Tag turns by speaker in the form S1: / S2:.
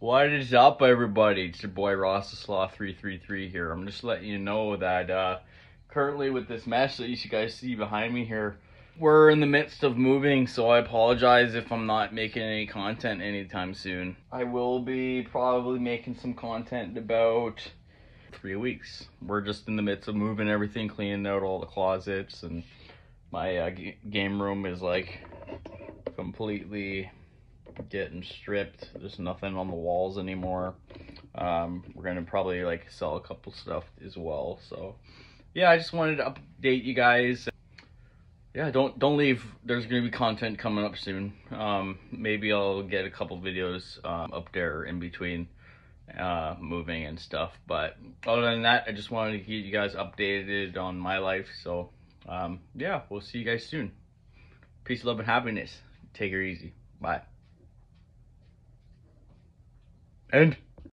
S1: What is up, everybody? It's your boy RastaSloth 333 here. I'm just letting you know that uh, currently with this mess that you guys see behind me here, we're in the midst of moving, so I apologize if I'm not making any content anytime soon. I will be probably making some content in about three weeks. We're just in the midst of moving everything, cleaning out all the closets, and my uh, game room is like completely getting stripped. There's nothing on the walls anymore. Um, we're gonna probably like sell a couple stuff as well. So yeah, I just wanted to update you guys. Yeah, don't don't leave. There's gonna be content coming up soon. Um, maybe I'll get a couple videos um, up there in between uh, moving and stuff. But other than that, I just wanted to keep you guys updated on my life. So um, yeah, we'll see you guys soon. Peace, love, and happiness. Take it easy. Bye. And